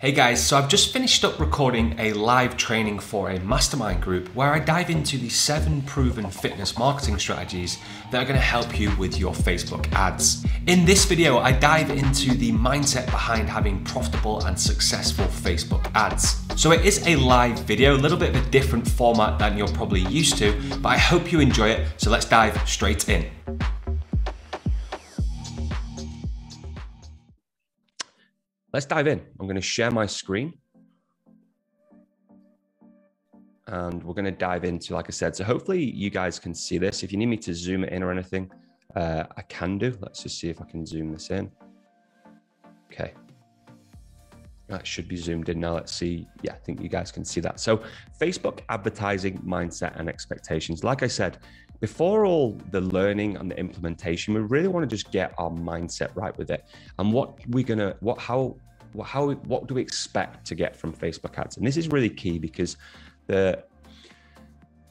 Hey guys, so I've just finished up recording a live training for a mastermind group where I dive into the seven proven fitness marketing strategies that are going to help you with your Facebook ads. In this video, I dive into the mindset behind having profitable and successful Facebook ads. So it is a live video, a little bit of a different format than you're probably used to, but I hope you enjoy it. So let's dive straight in. Let's dive in. I'm going to share my screen. And we're going to dive into, like I said, so hopefully you guys can see this. If you need me to zoom it in or anything, uh, I can do. Let's just see if I can zoom this in. Okay. That should be zoomed in now. Let's see. Yeah, I think you guys can see that. So, Facebook advertising mindset and expectations. Like I said, before all the learning and the implementation, we really want to just get our mindset right with it. And what we're gonna, what, how, how, what do we expect to get from Facebook ads? And this is really key because the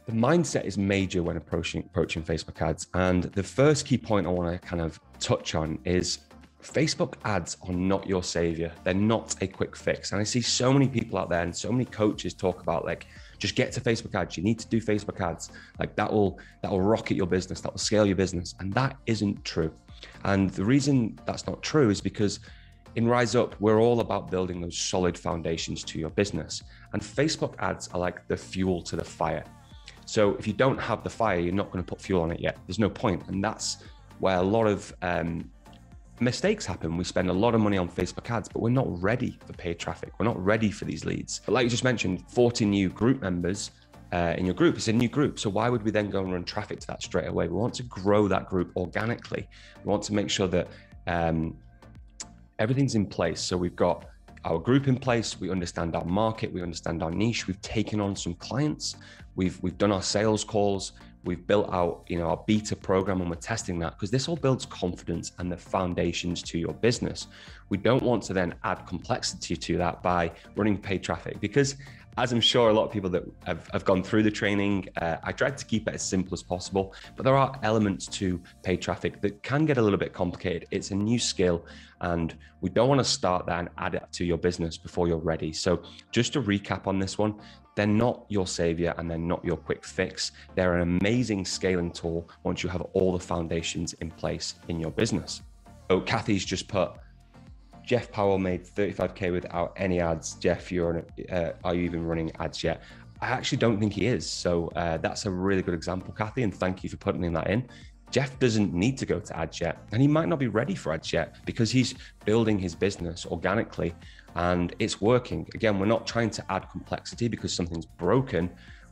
the mindset is major when approaching approaching Facebook ads. And the first key point I want to kind of touch on is Facebook ads are not your savior. They're not a quick fix. And I see so many people out there and so many coaches talk about like just get to Facebook ads. You need to do Facebook ads. Like that will that will rocket your business, that will scale your business. And that isn't true. And the reason that's not true is because in Rise Up, we're all about building those solid foundations to your business. And Facebook ads are like the fuel to the fire. So if you don't have the fire, you're not going to put fuel on it yet. There's no point. And that's where a lot of um, mistakes happen. We spend a lot of money on Facebook ads, but we're not ready for paid traffic. We're not ready for these leads. But like you just mentioned, 40 new group members uh, in your group. It's a new group. So why would we then go and run traffic to that straight away? We want to grow that group organically. We want to make sure that um, everything's in place. So we've got our group in place. We understand our market. We understand our niche. We've taken on some clients. We've we've done our sales calls. We've built out, you know, our beta program and we're testing that because this all builds confidence and the foundations to your business. We don't want to then add complexity to that by running paid traffic because as I'm sure a lot of people that have, have gone through the training, uh, I tried to keep it as simple as possible, but there are elements to paid traffic that can get a little bit complicated. It's a new skill, and we don't want to start that and add it to your business before you're ready. So, just to recap on this one, they're not your savior and they're not your quick fix. They're an amazing scaling tool once you have all the foundations in place in your business. So Kathy's just put, Jeff Powell made 35k without any ads. Jeff, you're uh, are you even running ads yet? I actually don't think he is. So uh, that's a really good example, Kathy, and thank you for putting that in. Jeff doesn't need to go to ads yet, and he might not be ready for ads yet because he's building his business organically and it's working. Again, we're not trying to add complexity because something's broken.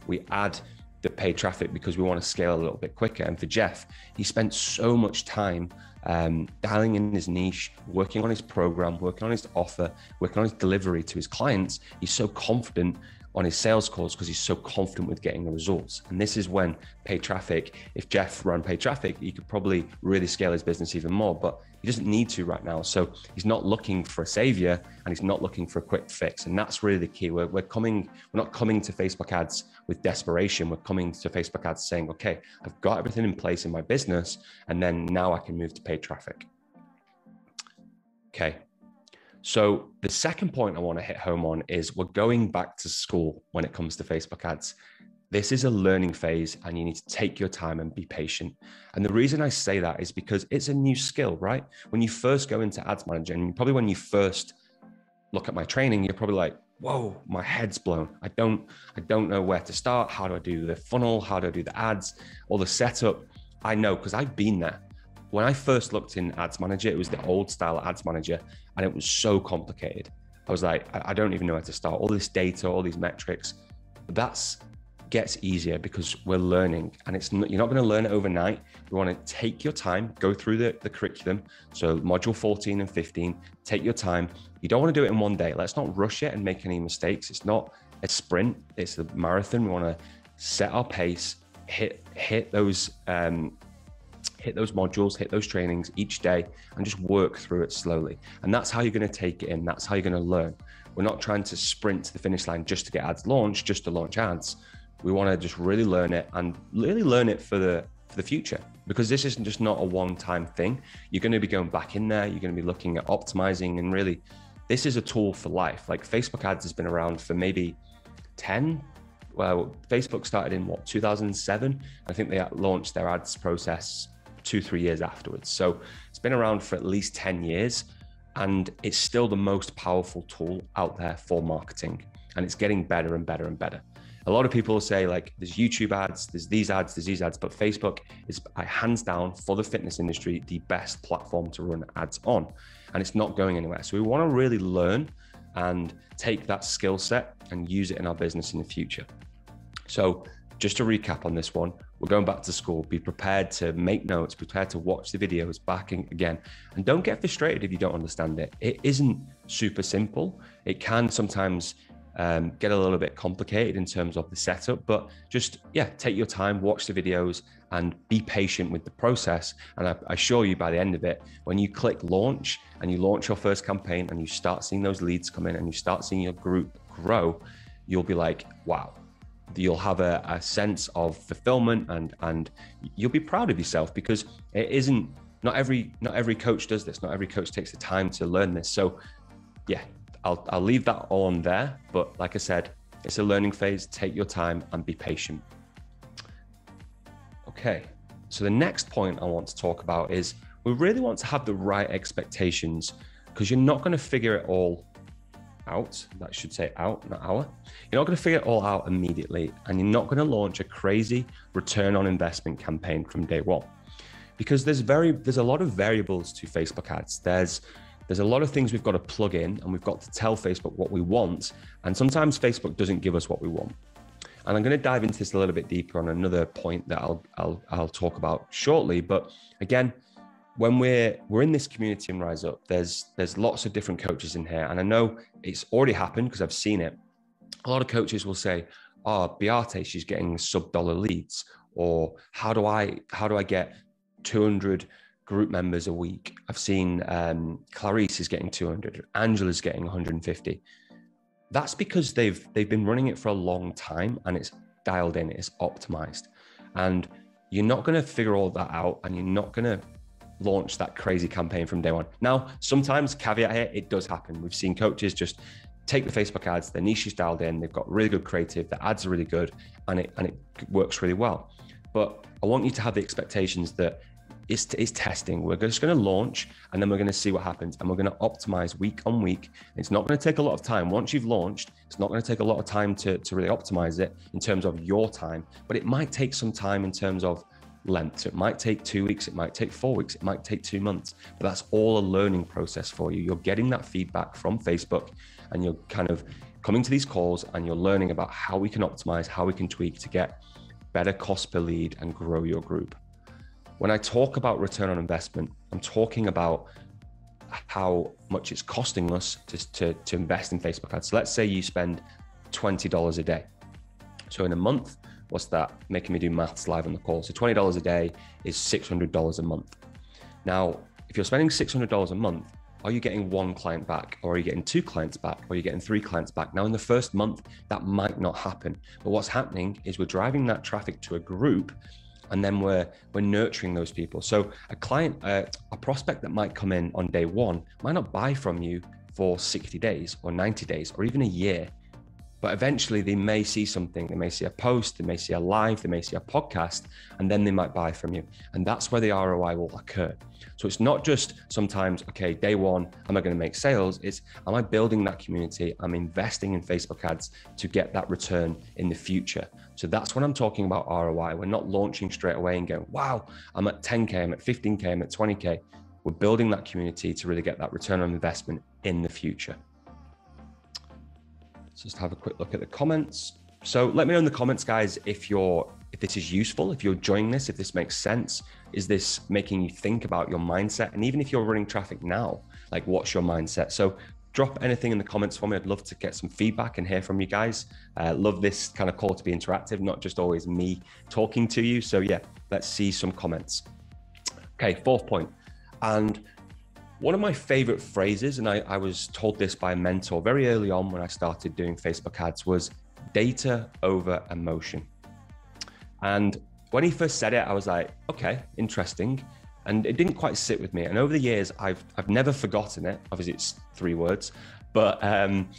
We add the paid traffic because we want to scale a little bit quicker. And for Jeff, he spent so much time um, dialing in his niche, working on his program, working on his offer, working on his delivery to his clients. He's so confident on his sales calls because he's so confident with getting the results. And this is when paid traffic, if Jeff ran paid traffic, he could probably really scale his business even more, but he doesn't need to right now. So he's not looking for a savior and he's not looking for a quick fix. And that's really the key. We're, we're coming, we're not coming to Facebook ads with desperation. We're coming to Facebook ads saying, okay, I've got everything in place in my business. And then now I can move to paid traffic. Okay. So the second point I want to hit home on is we're going back to school when it comes to Facebook ads. This is a learning phase and you need to take your time and be patient. And the reason I say that is because it's a new skill, right? When you first go into ads manager and probably when you first look at my training, you're probably like, whoa, my head's blown. I don't, I don't know where to start. How do I do the funnel? How do I do the ads? All the setup. I know because I've been there when I first looked in Ads Manager, it was the old style Ads Manager, and it was so complicated. I was like, I don't even know where to start. All this data, all these metrics, that's gets easier because we're learning, and it's not, you're not going to learn it overnight. We want to take your time, go through the, the curriculum. So module 14 and 15, take your time. You don't want to do it in one day. Let's not rush it and make any mistakes. It's not a sprint; it's a marathon. We want to set our pace, hit hit those um, hit those modules, hit those trainings each day, and just work through it slowly. And that's how you're going to take it in. That's how you're going to learn. We're not trying to sprint to the finish line just to get ads launched, just to launch ads. We want to just really learn it and really learn it for the for the future because this isn't just not a one-time thing. You're going to be going back in there. You're going to be looking at optimizing and really this is a tool for life. Like Facebook ads has been around for maybe 10. Well, Facebook started in what, 2007? I think they launched their ads process two, three years afterwards. So it's been around for at least 10 years and it's still the most powerful tool out there for marketing. And it's getting better and better and better. A lot of people say, like, there's YouTube ads, there's these ads, there's these ads, but Facebook is hands down for the fitness industry the best platform to run ads on. And it's not going anywhere. So we want to really learn and take that skill set and use it in our business in the future. So, just to recap on this one, we're going back to school. Be prepared to make notes, prepared to watch the videos back again. And don't get frustrated if you don't understand it. It isn't super simple. It can sometimes um, get a little bit complicated in terms of the setup, but just, yeah, take your time, watch the videos, and be patient with the process. And I assure you, by the end of it, when you click launch and you launch your first campaign and you start seeing those leads come in and you start seeing your group grow, you'll be like, wow, you'll have a, a, sense of fulfillment and and you'll be proud of yourself because it isn't not every not every coach does this. Not every coach takes the time to learn this. So yeah i'll i'll leave that all on there. But like i said it's a learning phase. Take your time and be patient. Okay. So the next point i want to talk about is we really want to have the right expectations because you're not going to figure it all out. That should say out, not hour. You're not going to figure it all out immediately, and you're not going to launch a crazy return on investment campaign from day one, because there's very there's a lot of variables to Facebook ads. There's there's a lot of things we've got to plug in, and we've got to tell Facebook what we want, and sometimes Facebook doesn't give us what we want. And I'm going to dive into this a little bit deeper on another point that I'll I'll I'll talk about shortly. But again, when we're we're in this community and rise up there's there's lots of different coaches in here. And i know it's already happened because i've seen it. A lot of coaches will say oh beate she's getting sub dollar leads. Or how do i how do i get 200 group members a week? I've seen um, clarice is getting 200 angela's getting 150 that's because they've they've been running it for a long time and it's dialed in it's optimized. And you're not going to figure all that out and you're not going to launch that crazy campaign from day one. Now, sometimes caveat here, it does happen. We've seen coaches just take the Facebook ads, their niche is dialed in, they've got really good creative, the ads are really good, and it and it works really well. But I want you to have the expectations that it's, it's testing. We're just going to launch and then we're going to see what happens. And we're going to optimize week on week. It's not going to take a lot of time. Once you've launched, it's not going to take a lot of time to, to really optimize it in terms of your time, but it might take some time in terms of length. So it might take two weeks, it might take four weeks, it might take two months, but that's all a learning process for you. You're getting that feedback from Facebook and you're kind of coming to these calls and you're learning about how we can optimize, how we can tweak to get better cost per lead and grow your group. When I talk about return on investment, I'm talking about how much it's costing us to, to, to invest in Facebook ads. So let's say you spend $20 a day. So in a month, what's that? Making me do maths live on the call. So $20 a day is $600 a month. Now, if you're spending $600 a month, are you getting one client back or are you getting two clients back or are you getting three clients back now in the first month that might not happen but what's happening is we're driving that traffic to a group and then we're we're nurturing those people so a client uh, a prospect that might come in on day one might not buy from you for 60 days or 90 days or even a year but eventually they may see something. They may see a post, they may see a live, they may see a podcast, and then they might buy from you. And that's where the ROI will occur. So it's not just sometimes, okay, day one, am I going to make sales? It's, am I building that community? I'm investing in Facebook ads to get that return in the future. So that's when I'm talking about ROI. We're not launching straight away and going, wow, I'm at 10K, I'm at 15K, I'm at 20K. We're building that community to really get that return on investment in the future. Let's just have a quick look at the comments. So let me know in the comments, guys, if you're if this is useful, if you're enjoying this, if this makes sense. Is this making you think about your mindset? And even if you're running traffic now, like what's your mindset? So drop anything in the comments for me. I'd love to get some feedback and hear from you guys. Uh, love this kind of call to be interactive, not just always me talking to you. So yeah, let's see some comments. Okay, fourth point. And one of my favorite phrases, and I, I, was told this by a mentor very early on when I started doing Facebook ads, was data over emotion. And when he first said it, I was like, okay, interesting. and it didn't quite sit with me. And over the years, I've I've never forgotten it. Obviously, it's three words, but um,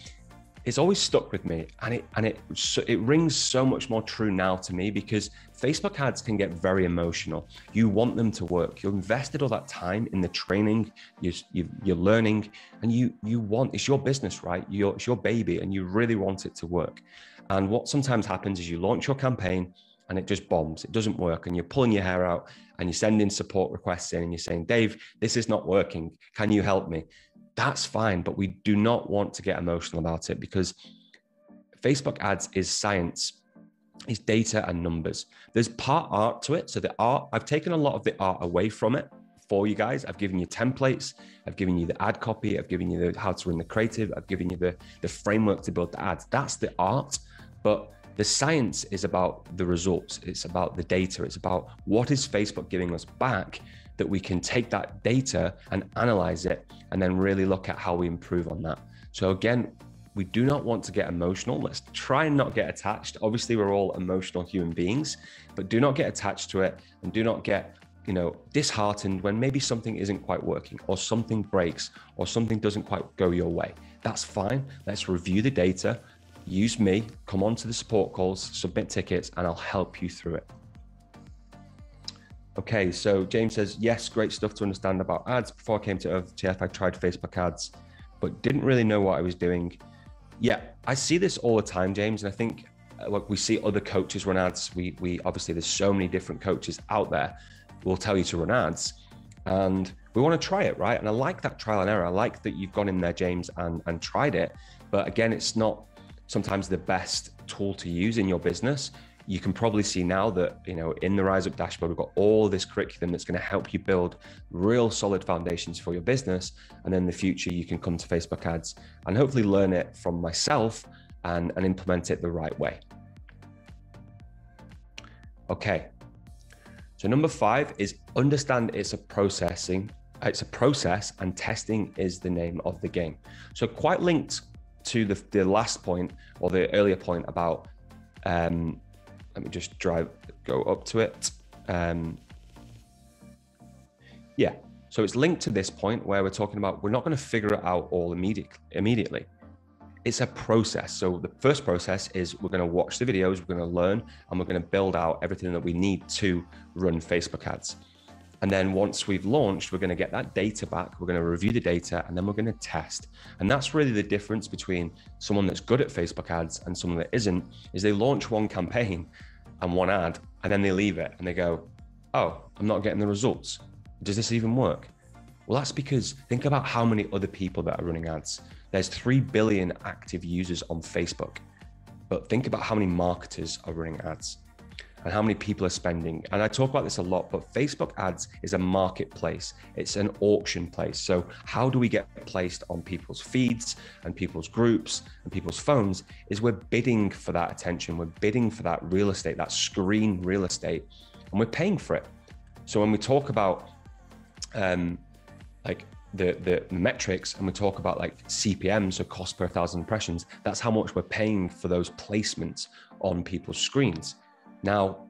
it's always stuck with me, and it and it it rings so much more true now to me because Facebook ads can get very emotional. You want them to work. You've invested all that time in the training, you, you, you're learning, and you you want it's your business, right? It's your baby, and you really want it to work. And what sometimes happens is you launch your campaign and it just bombs. It doesn't work. And you're pulling your hair out and you're sending support requests in and you're saying, Dave, this is not working. Can you help me? That's fine. But we do not want to get emotional about it because Facebook ads is science, is data and numbers. There's part art to it. So the art, I've taken a lot of the art away from it for you guys. I've given you templates. I've given you the ad copy. I've given you the how to run the creative. I've given you the, the framework to build the ads. That's the art. But the science is about the results, it's about the data, it's about what is Facebook giving us back that we can take that data and analyze it and then really look at how we improve on that. So, again, we do not want to get emotional. Let's try and not get attached. Obviously, we're all emotional human beings, but do not get attached to it and do not get you know disheartened when maybe something isn't quite working or something breaks or something doesn't quite go your way that's fine let's review the data use me, come on to the support calls, submit tickets, and I'll help you through it. Okay, so James says, yes, great stuff to understand about ads. Before I came to OTF, I tried Facebook ads, but didn't really know what I was doing. Yeah, I see this all the time, James, and I think uh, like we see other coaches run ads. We we obviously there's so many different coaches out there will tell you to run ads, and we want to try it, right? And I like that trial and error. I like that you've gone in there, James, and and tried it. But again, it's not sometimes the best tool to use in your business you can probably see now that you know in the rise up dashboard we've got all this curriculum that's going to help you build real solid foundations for your business and in the future you can come to facebook ads and hopefully learn it from myself and, and implement it the right way. Okay. So number five is understand it's a processing it's a process and testing is the name of the game. So quite linked to the, the last point or the earlier point about um, let me just drive go up to it. Um, yeah so it's linked to this point where we're talking about we're not going to figure it out all immediate, immediately. It's a process. So the first process is we're going to watch the videos we're going to learn and we're going to build out everything that we need to run facebook ads and then once we've launched, we're going to get that data back. We're going to review the data and then we're going to test. And that's really the difference between someone that's good at Facebook ads and someone that isn't, is they launch one campaign and one ad and then they leave it and they go, oh, I'm not getting the results. Does this even work? Well, that's because think about how many other people that are running ads. There's 3 billion active users on Facebook. But think about how many marketers are running ads and how many people are spending. And I talk about this a lot, but Facebook ads is a marketplace, it's an auction place. So, how do we get placed on people's feeds and people's groups and people's phones? Is we're bidding for that attention, we're bidding for that real estate, that screen real estate, and we're paying for it. So, when we talk about um, like the, the, metrics and we talk about like CPM, so cost per thousand impressions, that's how much we're paying for those placements on people's screens. Now,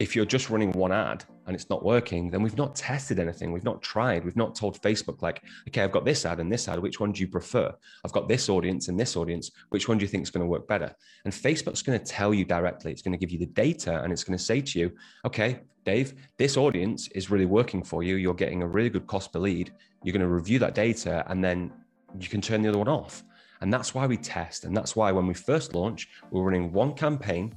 if you're just running one ad and it's not working, then we've not tested anything. We've not tried. We've not told Facebook, like, okay, I've got this ad and this ad. Which one do you prefer? I've got this audience and this audience. Which one do you think is going to work better? And Facebook's going to tell you directly. It's going to give you the data and it's going to say to you, okay, Dave, this audience is really working for you. You're getting a really good cost per lead. You're going to review that data and then you can turn the other one off. And that's why we test. And that's why when we first launch, we're running one campaign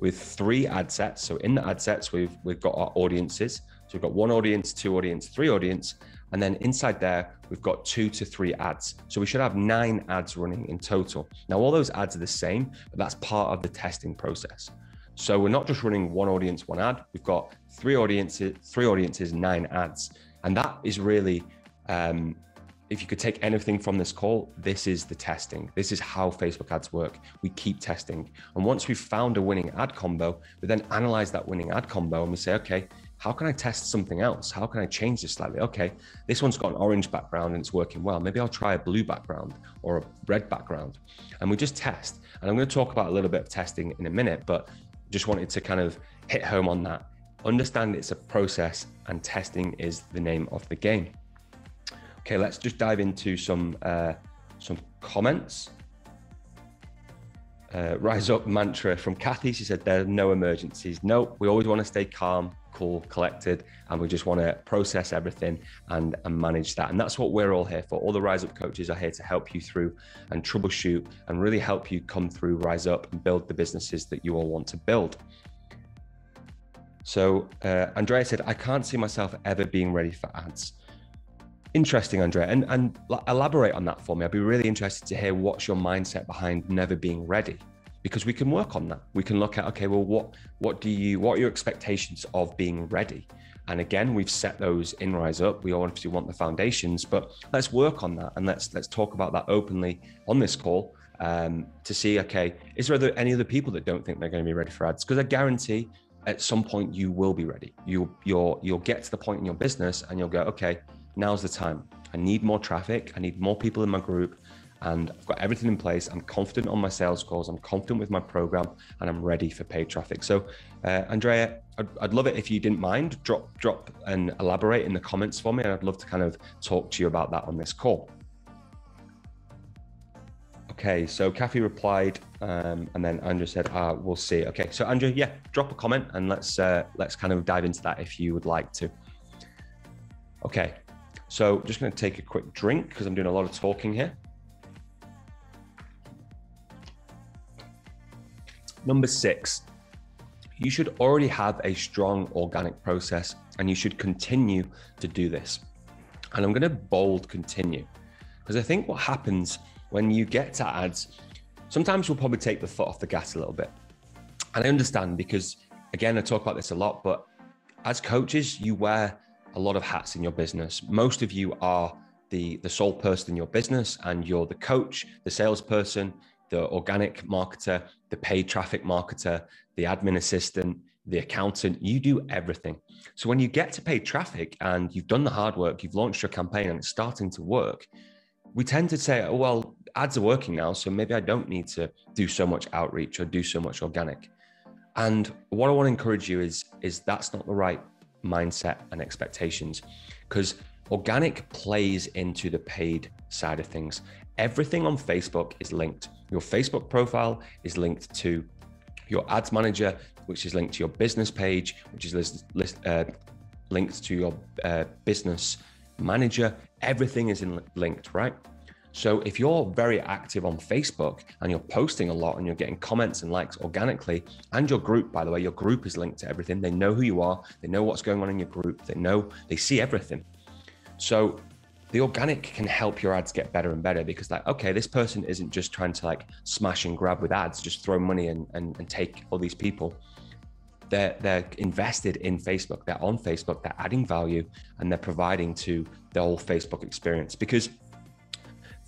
with three ad sets. So in the ad sets, we've we've got our audiences. So we've got one audience, two audience, three audience, and then inside there we've got two to three ads. So we should have nine ads running in total. Now all those ads are the same, but that's part of the testing process. So we're not just running one audience, one ad. We've got three audiences, three audiences, nine ads, and that is really um, if you could take anything from this call, this is the testing. This is how Facebook ads work. We keep testing. And once we've found a winning ad combo, we then analyze that winning ad combo and we say, okay, how can I test something else? How can I change this slightly? Okay, this one's got an orange background and it's working well. Maybe I'll try a blue background or a red background. And we just test. And I'm going to talk about a little bit of testing in a minute, but just wanted to kind of hit home on that. understand it's a process and testing is the name of the game. Okay, let's just dive into some uh, some comments. Uh, rise up mantra from Kathy. She said there are no emergencies. No, we always want to stay calm, cool, collected, and we just want to process everything and, and manage that. And that's what we're all here for. All the Rise Up coaches are here to help you through and troubleshoot and really help you come through, rise up, and build the businesses that you all want to build. So uh, Andrea said, I can't see myself ever being ready for ads. Interesting, Andrea, and and elaborate on that for me. I'd be really interested to hear what's your mindset behind never being ready, because we can work on that. We can look at okay, well, what what do you what are your expectations of being ready? And again, we've set those in Rise Up. We obviously want the foundations, but let's work on that and let's let's talk about that openly on this call um, to see okay, is there any other people that don't think they're going to be ready for ads? Because I guarantee at some point you will be ready. You you'll you'll get to the point in your business and you'll go, okay, now's the time. I need more traffic. I need more people in my group. And I've got everything in place. I'm confident on my sales calls. I'm confident with my program, and I'm ready for paid traffic. So, uh, Andrea, I'd, I'd, love it if you didn't mind. Drop, drop, and elaborate in the comments for me. And I'd love to kind of talk to you about that on this call. Okay, so Kathy replied, um, and then Andrew said, ah, "We'll see." Okay, so Andrew, yeah, drop a comment and let's uh, let's kind of dive into that if you would like to. Okay, so just going to take a quick drink because I'm doing a lot of talking here. Number six, you should already have a strong organic process and you should continue to do this. And I'm going to bold continue because I think what happens when you get to ads, sometimes we'll probably take the foot off the gas a little bit. And I understand because, again, I talk about this a lot, but as coaches, you wear a lot of hats in your business. Most of you are the, the sole person in your business, and you're the coach, the salesperson, the organic marketer, the paid traffic marketer, the admin assistant, the accountant. You do everything. So when you get to paid traffic and you've done the hard work, you've launched your campaign and it's starting to work, we tend to say, oh, well, ads are working now, so maybe I don't need to do so much outreach or do so much organic. And what I want to encourage you is is that's not the right mindset and expectations because organic plays into the paid side of things. Everything on Facebook is linked. Your Facebook profile is linked to your ads manager, which is linked to your business page, which is list, list, uh, linked to your uh, business manager. Everything is in, linked, right? So if you're very active on Facebook and you're posting a lot and you're getting comments and likes organically, and your group, by the way, your group is linked to everything. They know who you are, they know what's going on in your group, they know, they see everything. So the organic can help your ads get better and better because like okay this person isn't just trying to like smash and grab with ads just throw money and, and, and take all these people they're they're invested in facebook they're on facebook they're adding value and they're providing to the whole facebook experience because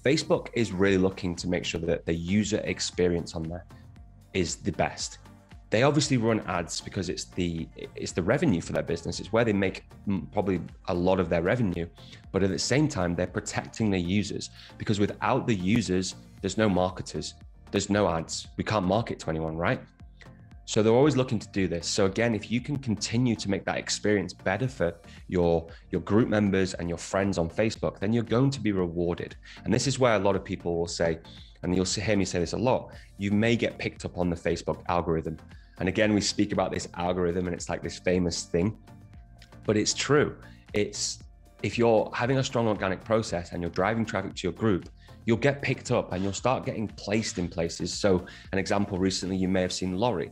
Facebook is really looking to make sure that the user experience on there is the best. They obviously run ads because it's the it's the revenue for their business. It's where they make probably a lot of their revenue, but at the same time they're protecting their users because without the users, there's no marketers, there's no ads. We can't market to anyone, right? So they're always looking to do this. So again, if you can continue to make that experience better for your your group members and your friends on Facebook, then you're going to be rewarded. And this is where a lot of people will say, and you'll hear me say this a lot, you may get picked up on the Facebook algorithm. And again, we speak about this algorithm and it's like this famous thing, but it's true. It's if you're having a strong organic process and you're driving traffic to your group, you'll get picked up and you'll start getting placed in places. So, an example recently, you may have seen Laurie.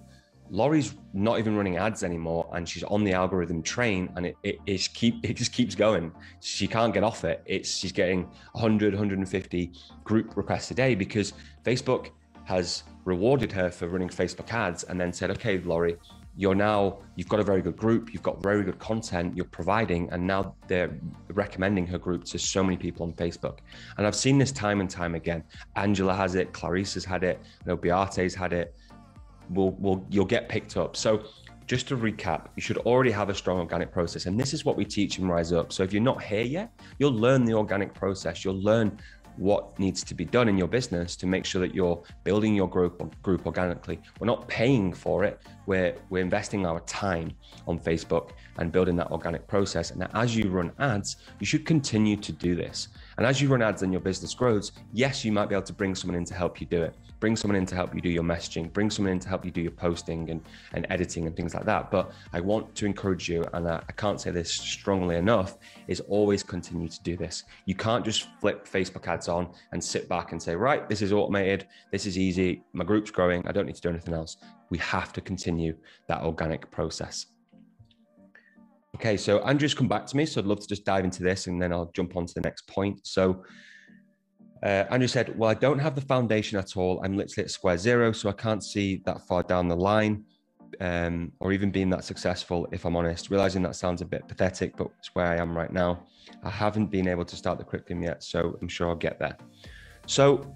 Laurie's not even running ads anymore, and she's on the algorithm train, and it, it, it, keep, it just keeps going. She can't get off it. It's she's getting 100, 150 group requests a day because Facebook has rewarded her for running Facebook ads, and then said, "Okay, Laurie, you're now you've got a very good group, you've got very good content you're providing, and now they're recommending her group to so many people on Facebook." And I've seen this time and time again. Angela has it, clarice has had it, I know Beate's had it will will you'll get picked up. So just to recap, you should already have a strong organic process. And this is what we teach in Rise Up. So if you're not here yet, you'll learn the organic process. You'll learn what needs to be done in your business to make sure that you're building your group group organically. We're not paying for it. We're we're investing our time on Facebook and building that organic process. And as you run ads, you should continue to do this. And as you run ads and your business grows, yes, you might be able to bring someone in to help you do it bring someone in to help you do your messaging, bring someone in to help you do your posting and, and editing and things like that. But I want to encourage you, and I, I can't say this strongly enough, is always continue to do this. You can't just flip Facebook ads on and sit back and say, right, this is automated, this is easy, my group's growing, I don't need to do anything else. We have to continue that organic process. Okay, so Andrew's come back to me, so I'd love to just dive into this and then I'll jump on to the next point. So uh, Andrew said, Well, I don't have the foundation at all. I'm literally at square zero, so I can't see that far down the line um, or even being that successful, if I'm honest. Realizing that sounds a bit pathetic, but it's where I am right now. I haven't been able to start the curriculum yet, so I'm sure I'll get there. So,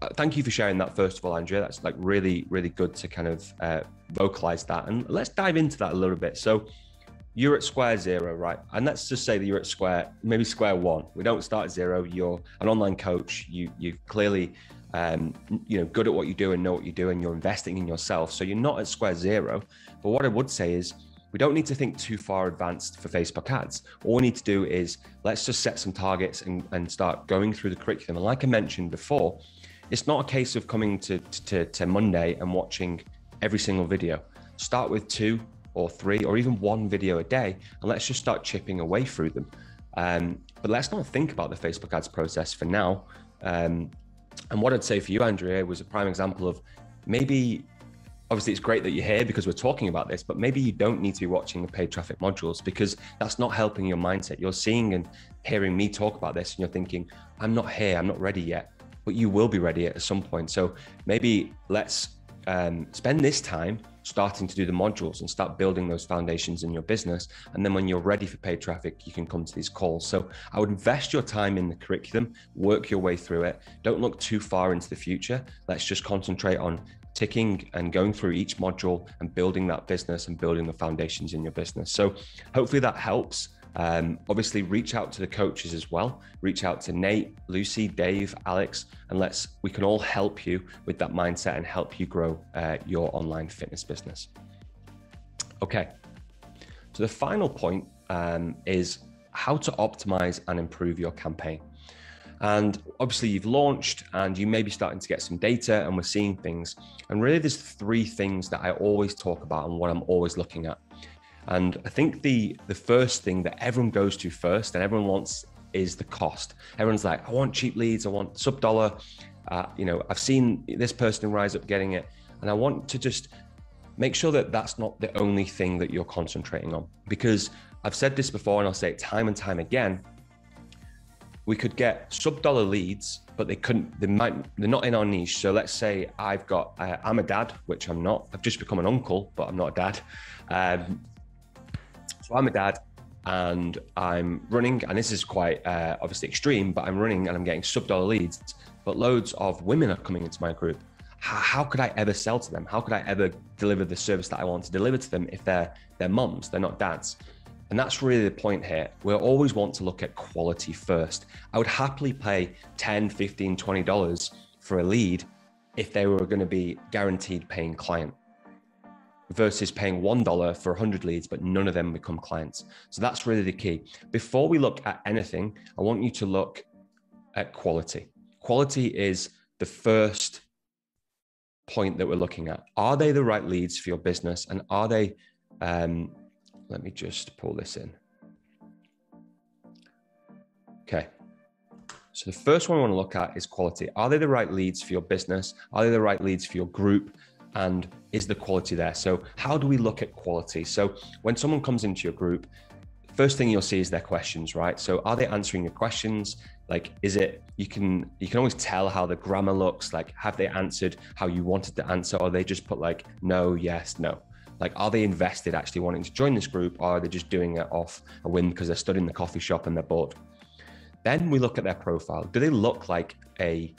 uh, thank you for sharing that, first of all, Andrea. That's like really, really good to kind of uh, vocalize that. And let's dive into that a little bit. So, you're at square zero, right? And let's just say that you're at square, maybe square one. We don't start at zero. You're an online coach. You you clearly, um, you know, good at what you do and know what you do, and you're investing in yourself. So you're not at square zero. But what I would say is, we don't need to think too far advanced for Facebook ads. All we need to do is let's just set some targets and, and start going through the curriculum. And like I mentioned before, it's not a case of coming to, to, to Monday and watching every single video. Start with two, or three or even one video a day, and let's just start chipping away through them. Um, but let's not think about the Facebook ads process for now. Um, and what I'd say for you, Andrea, was a prime example of maybe obviously it's great that you're here because we're talking about this, but maybe you don't need to be watching the paid traffic modules because that's not helping your mindset. You're seeing and hearing me talk about this and you're thinking, I'm not here, I'm not ready yet, but you will be ready at some point. So maybe let's um, spend this time starting to do the modules and start building those foundations in your business. And then when you're ready for paid traffic, you can come to these calls. So I would invest your time in the curriculum, work your way through it. Don't look too far into the future. Let's just concentrate on ticking and going through each module and building that business and building the foundations in your business. So hopefully that helps. Um, obviously, reach out to the coaches as well. Reach out to Nate, Lucy, Dave, Alex, and let's we can all help you with that mindset and help you grow uh, your online fitness business. Okay, so the final point um, is how to optimize and improve your campaign. And obviously, you've launched and you may be starting to get some data, and we're seeing things. And really, there's three things that I always talk about and what I'm always looking at. And I think the the first thing that everyone goes to first and everyone wants is the cost. Everyone's like, I want cheap leads, I want sub dollar. Uh, you know, I've seen this person rise up getting it, and I want to just make sure that that's not the only thing that you're concentrating on. Because I've said this before, and I'll say it time and time again. We could get sub dollar leads, but they couldn't. They might. They're not in our niche. So let's say I've got. Uh, I'm a dad, which I'm not. I've just become an uncle, but I'm not a dad. Um, so I'm a dad and I'm running, and this is quite uh, obviously extreme, but I'm running and I'm getting sub dollar leads, but loads of women are coming into my group. How, could I ever sell to them? How could I ever deliver the service that I want to deliver to them if they're they're moms, they're not dads? And that's really the point here. We always want to look at quality first. I would happily pay 10, 15, 20 dollars for a lead if they were going to be guaranteed paying client versus paying $1 for 100 leads, but none of them become clients. So that's really the key. Before we look at anything, I want you to look at quality. Quality is the first point that we're looking at. Are they the right leads for your business? And are they, um, let me just pull this in. Okay. So the first one I want to look at is quality. Are they the right leads for your business? Are they the right leads for your group? And is the quality there? So, how do we look at quality? So, when someone comes into your group, first thing you'll see is their questions, right? So, are they answering your questions? Like, is it you can you can always tell how the grammar looks. Like, have they answered how you wanted to answer, or they just put like no, yes, no? Like, are they invested actually wanting to join this group, or are they just doing it off a whim because they're stood in the coffee shop and they're bored? Then we look at their profile. Do they look like a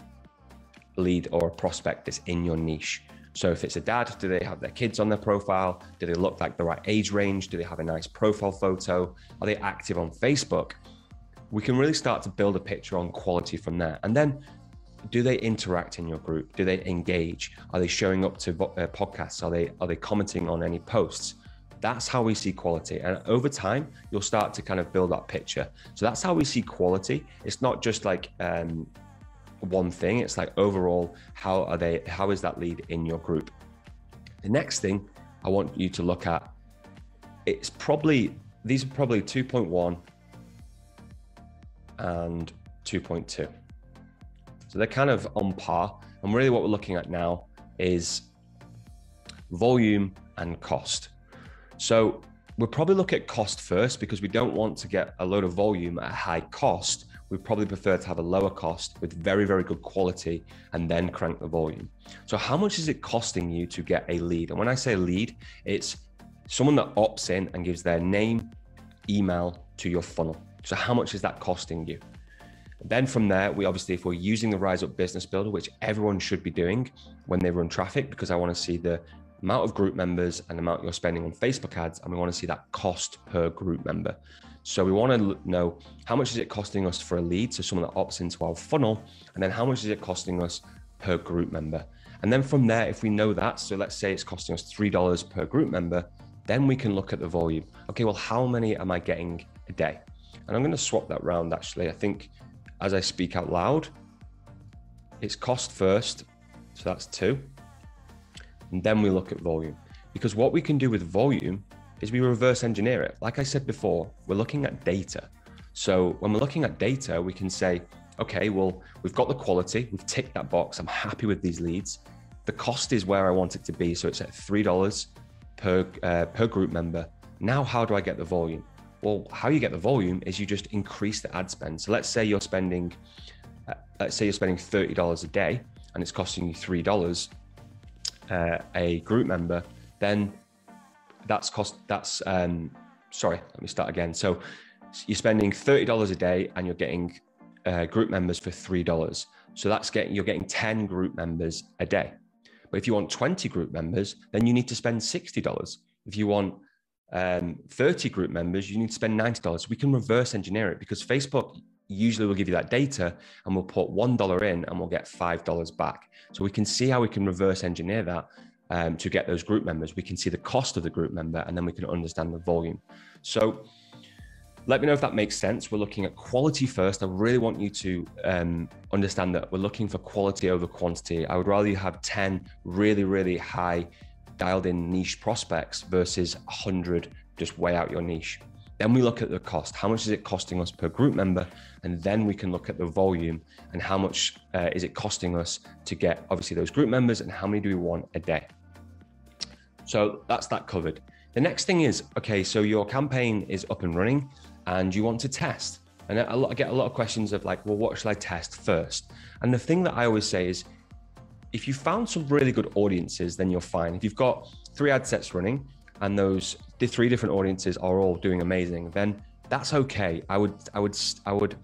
lead or a prospect that's in your niche? So if it's a dad, do they have their kids on their profile? Do they look like the right age range? Do they have a nice profile photo? Are they active on Facebook? we can really start to build a picture on quality from there. And then do they interact in your group? Do they engage? Are they showing up to uh, podcasts? Are they are they commenting on any posts? That's how we see quality. And over time, you'll start to kind of build that picture. So that's how we see quality. It's not just like um, one thing. It's like overall, how are they? How is that lead in your group? The next thing I want you to look at, it's probably these are probably 2.1 and 2.2. So they're kind of on par. And really, what we're looking at now is volume and cost. So we'll probably look at cost first because we don't want to get a load of volume at a high cost. We probably prefer to have a lower cost with very, very good quality and then crank the volume. So, how much is it costing you to get a lead? And when I say lead, it's someone that opts in and gives their name, email to your funnel. So, how much is that costing you? Then from there, we obviously, if we're using the Rise Up Business Builder, which everyone should be doing when they run traffic, because I want to see the amount of group members and amount you're spending on Facebook ads, and we want to see that cost per group member. So we want to know how much is it costing us for a lead, so someone that opts into our funnel, and then how much is it costing us per group member. And then from there, if we know that, so let's say it's costing us $3 per group member, then we can look at the volume. Okay, well, how many am I getting a day? And I'm going to swap that round actually. I think as I speak out loud. It's cost first, so that's two. And then we look at volume. Because what we can do with volume is we reverse engineer it. Like I said before, we're looking at data. So when we're looking at data, we can say, okay, well, we've got the quality, we've ticked that box, I'm happy with these leads. The cost is where I want it to be. So it's at $3 per, uh, per group member. Now, how do I get the volume? Well, how you get the volume is you just increase the ad spend. So let's say you're spending, uh, let's say you're spending thirty dollars a day, and it's costing you three dollars uh, a group member. Then that's cost. That's um, sorry. Let me start again. So you're spending thirty dollars a day, and you're getting uh, group members for three dollars. So that's getting you're getting ten group members a day. But if you want twenty group members, then you need to spend sixty dollars. If you want um, 30 group members, you need to spend $90. We can reverse engineer it because Facebook usually will give you that data and we'll put $1 in and we'll get $5 back. So we can see how we can reverse engineer that um, to get those group members. We can see the cost of the group member and then we can understand the volume. So let me know if that makes sense. We're looking at quality first. I really want you to um, understand that we're looking for quality over quantity. I would rather you have 10 really, really high dialed in niche prospects versus 100 just way out your niche. Then we look at the cost. How much is it costing us per group member? And then we can look at the volume and how much uh, is it costing us to get obviously those group members and how many do we want a day? So that's that covered. The next thing is okay, so your campaign is up and running and you want to test. And I get a lot of questions of like, well, what should I test first? And the thing that I always say is if you found some really good audiences, then you're fine. If you've got three ad sets running and those the three different audiences are all doing amazing, then that's okay. I would I would I would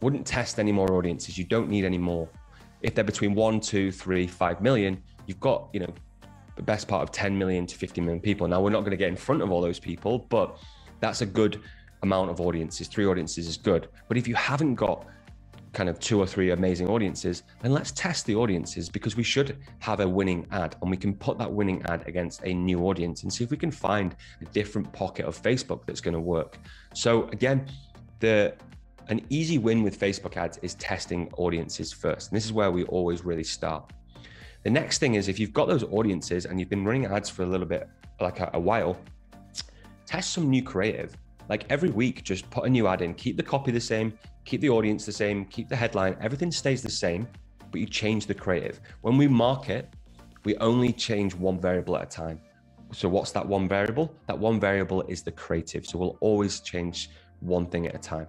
wouldn't test any more audiences. You don't need any more. If they're between one, two, three, five million, you've got, you know, the best part of 10 million to 50 million people. Now we're not going to get in front of all those people, but that's a good amount of audiences. Three audiences is good. But if you haven't got kind of two or three amazing audiences, then let's test the audiences because we should have a winning ad and we can put that winning ad against a new audience and see if we can find a different pocket of Facebook that's going to work. So again, the an easy win with Facebook ads is testing audiences first. And this is where we always really start. The next thing is if you've got those audiences and you've been running ads for a little bit, like a, a while, test some new creative. Like every week, just put a new ad in, keep the copy the same, keep the audience the same, keep the headline, everything stays the same, but you change the creative. When we market, we only change one variable at a time. So, what's that one variable? That one variable is the creative. So, we'll always change one thing at a time.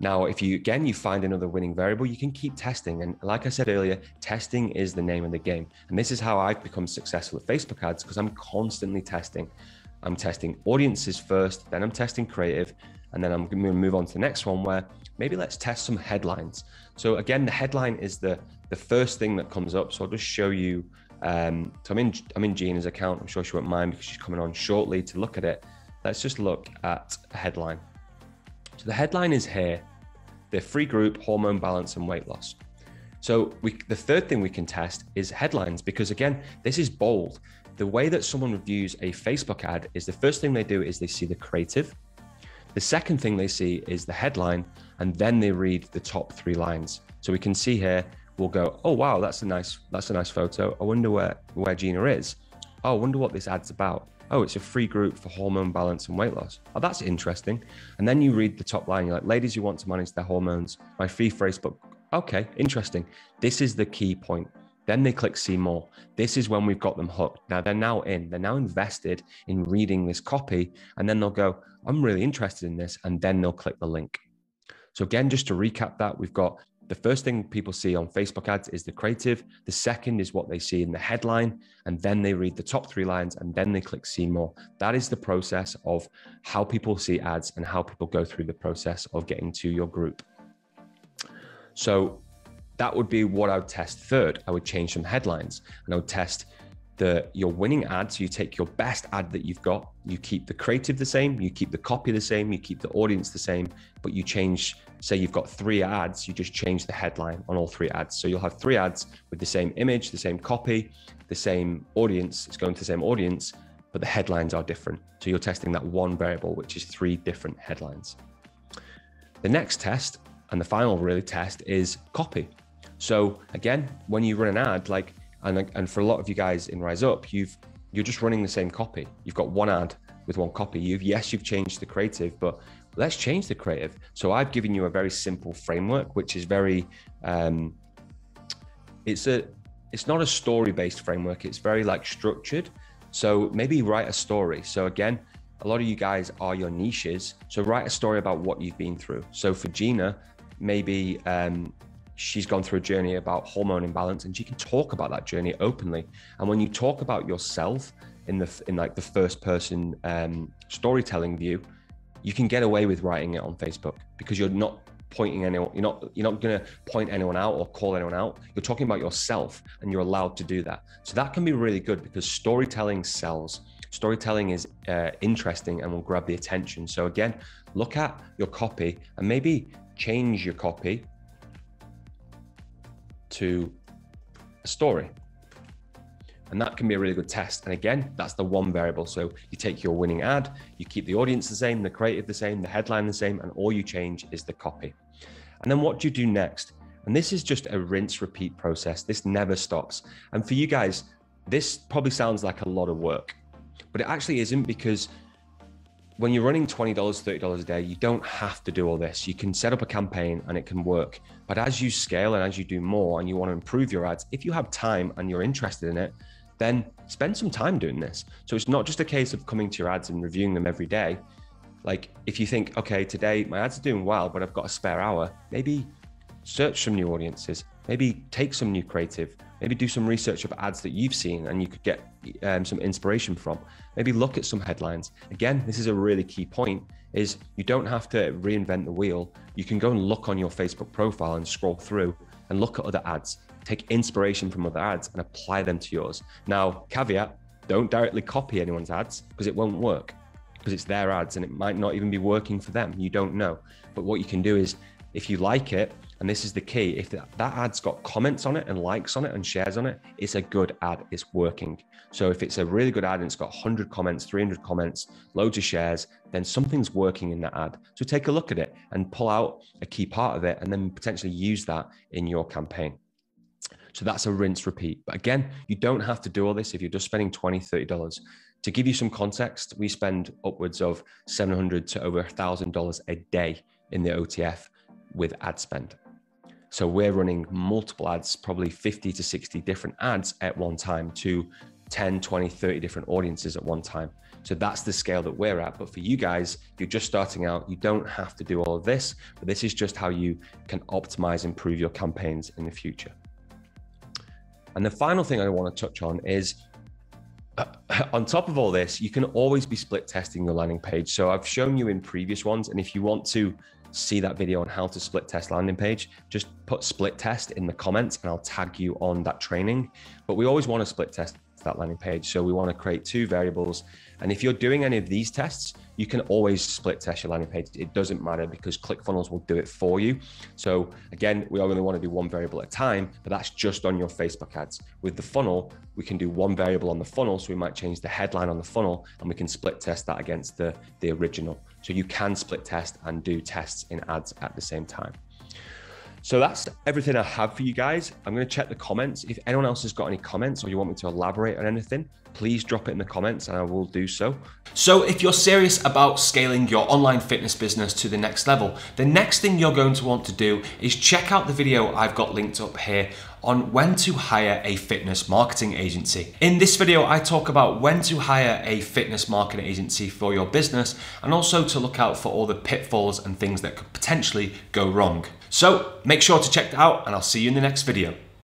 Now, if you again you find another winning variable, you can keep testing. And like I said earlier, testing is the name of the game. And this is how I've become successful at Facebook ads because I'm constantly testing. I'm testing audiences first, then I'm testing creative, and then I'm going to move on to the next one where maybe let's test some headlines. So again, the headline is the the first thing that comes up. So I'll just show you. Um, so I'm in I'm in Gina's account. I'm sure she won't mind because she's coming on shortly to look at it. Let's just look at a headline. So the headline is here the free group, hormone balance, and weight loss. So we, the third thing we can test is headlines because again, this is bold. The way that someone reviews a Facebook ad is the first thing they do is they see the creative. The second thing they see is the headline, and then they read the top three lines. So we can see here, we'll go, oh wow, that's a nice, that's a nice photo. I wonder where where Gina is. Oh, I wonder what this ad's about oh, it's a free group for hormone balance and weight loss. Oh, that's interesting. And then you read the top line, you're like, ladies who want to manage their hormones, my free Facebook. Okay, interesting. This is the key point. Then they click see more. This is when we've got them hooked. Now they're now in, they're now invested in reading this copy. And then they'll go, I'm really interested in this. And then they'll click the link. So, again, just to recap that, we've got the first thing people see on Facebook ads is the creative. The second is what they see in the headline. And then they read the top three lines and then they click see more. That is the process of how people see ads and how people go through the process of getting to your group. So that would be what I would test third. I would change some headlines and I would test the your winning ad. So you take your best ad that you've got, you keep the creative the same, you keep the copy the same, you keep the audience the same, but you change. Say you've got three ads, you just change the headline on all three ads. So you'll have three ads with the same image, the same copy, the same audience. It's going to the same audience, but the headlines are different. So you're testing that one variable, which is three different headlines. The next test and the final really test is copy. So again, when you run an ad, like and and for a lot of you guys in Rise Up, you've you're just running the same copy. You've got one ad with one copy. You've yes, you've changed the creative, but let's change the creative. So I've given you a very simple framework, which is very um, it's a it's not a story based framework. It's very like structured. So maybe write a story. So again, a lot of you guys are your niches. So write a story about what you've been through. So for Gina, maybe um, she's gone through a journey about hormone imbalance and she can talk about that journey openly and when you talk about yourself in the in like the first person um, storytelling view you can get away with writing it on facebook because you're not pointing anyone you're not you're not going to point anyone out or call anyone out. You're talking about yourself and you're allowed to do that. So that can be really good because storytelling sells. Storytelling is uh, interesting and will grab the attention. So again look at your copy and maybe change your copy to a story. And that can be a really good test. And again, that's the one variable. So you take your winning ad, you keep the audience the same, the creative the same, the headline the same, and all you change is the copy. And then what do you do next? And this is just a rinse repeat process. This never stops. And for you guys, this probably sounds like a lot of work, but it actually isn't because when you're running $20, $30 a day, you don't have to do all this. You can set up a campaign and it can work. But as you scale and as you do more and you want to improve your ads, if you have time and you're interested in it, then spend some time doing this. So it's not just a case of coming to your ads and reviewing them every day. Like if you think, okay, today my ads are doing well, but I've got a spare hour, maybe search some new audiences, maybe take some new creative, maybe do some research of ads that you've seen and you could get um, some inspiration from maybe look at some headlines again this is a really key point is you don't have to reinvent the wheel you can go and look on your facebook profile and scroll through and look at other ads take inspiration from other ads and apply them to yours. Now caveat don't directly copy anyone's ads because it won't work because it's their ads and it might not even be working for them. You don't know. But what you can do is if you like it and this is the key if that, ad's got comments on it and likes on it and shares on it it's a good ad. It's working. So if it's a really good ad and it's got 100 comments 300 comments loads of shares then something's working in that ad. So take a look at it and pull out a key part of it and then potentially use that in your campaign so that's a rinse repeat but again you don't have to do all this if you're just spending $20, 30 dollars to give you some context we spend upwards of 700 to over $1000 a day in the otf with ad spend so we're running multiple ads, probably 50 to 60 different ads at one time to 10, 20, 30 different audiences at one time. So that's the scale that we're at. But for you guys, you're just starting out. You don't have to do all of this, but this is just how you can optimize, improve your campaigns in the future. And the final thing I want to touch on is uh, on top of all this, you can always be split testing your landing page. So I've shown you in previous ones. And if you want to see that video on how to split test landing page, just put split test in the comments and I'll tag you on that training. But we always want to split test that landing page. So we want to create two variables. And if you're doing any of these tests, you can always split test your landing page. It doesn't matter because ClickFunnels will do it for you. So again, we only want to do one variable at a time, but that's just on your Facebook ads. With the funnel, we can do one variable on the funnel. So we might change the headline on the funnel and we can split test that against the, the original. So you can split test and do tests in ads at the same time. So that's everything I have for you guys. I'm going to check the comments. If anyone else has got any comments or you want me to elaborate on anything, please drop it in the comments and I will do so. So if you're serious about scaling your online fitness business to the next level, the next thing you're going to want to do is check out the video I've got linked up here on when to hire a fitness marketing agency. In this video, I talk about when to hire a fitness marketing agency for your business and also to look out for all the pitfalls and things that could potentially go wrong. So make sure to check that out and I'll see you in the next video.